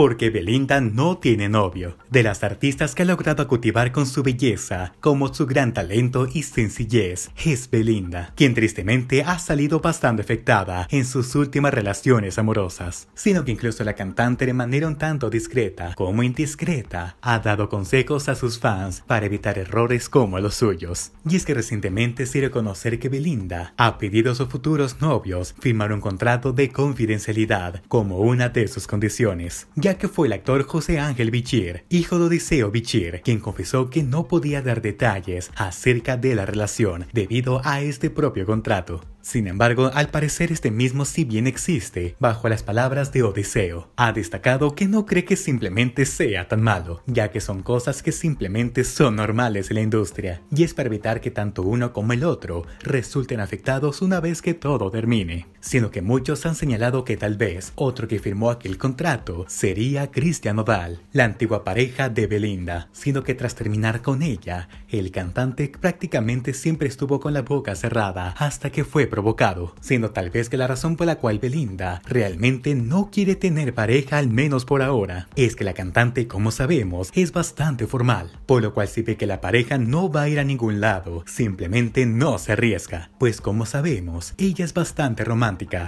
porque Belinda no tiene novio. De las artistas que ha logrado cultivar con su belleza, como su gran talento y sencillez, es Belinda, quien tristemente ha salido bastante afectada en sus últimas relaciones amorosas, sino que incluso la cantante de manera un tanto discreta como indiscreta ha dado consejos a sus fans para evitar errores como los suyos. Y es que recientemente se dio a conocer que Belinda ha pedido a sus futuros novios firmar un contrato de confidencialidad como una de sus condiciones, que fue el actor José Ángel Bichir, hijo de Odiseo Bichir, quien confesó que no podía dar detalles acerca de la relación debido a este propio contrato. Sin embargo, al parecer este mismo si bien existe, bajo las palabras de Odiseo, ha destacado que no cree que simplemente sea tan malo, ya que son cosas que simplemente son normales en la industria, y es para evitar que tanto uno como el otro resulten afectados una vez que todo termine, sino que muchos han señalado que tal vez otro que firmó aquel contrato sería Cristian Nodal, la antigua pareja de Belinda, sino que tras terminar con ella, el cantante prácticamente siempre estuvo con la boca cerrada hasta que fue provocado, siendo tal vez que la razón por la cual Belinda realmente no quiere tener pareja al menos por ahora, es que la cantante, como sabemos, es bastante formal, por lo cual si ve que la pareja no va a ir a ningún lado, simplemente no se arriesga, pues como sabemos, ella es bastante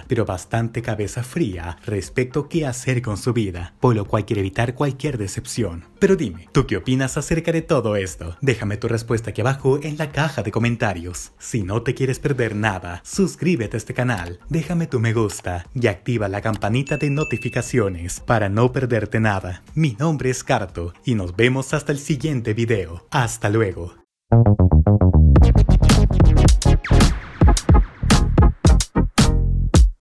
pero bastante cabeza fría respecto a qué hacer con su vida, por lo cual quiere evitar cualquier decepción. Pero dime, ¿tú qué opinas acerca de todo esto? Déjame tu respuesta aquí abajo en la caja de comentarios. Si no te quieres perder nada, suscríbete a este canal, déjame tu me gusta y activa la campanita de notificaciones para no perderte nada. Mi nombre es Carto y nos vemos hasta el siguiente video. Hasta luego.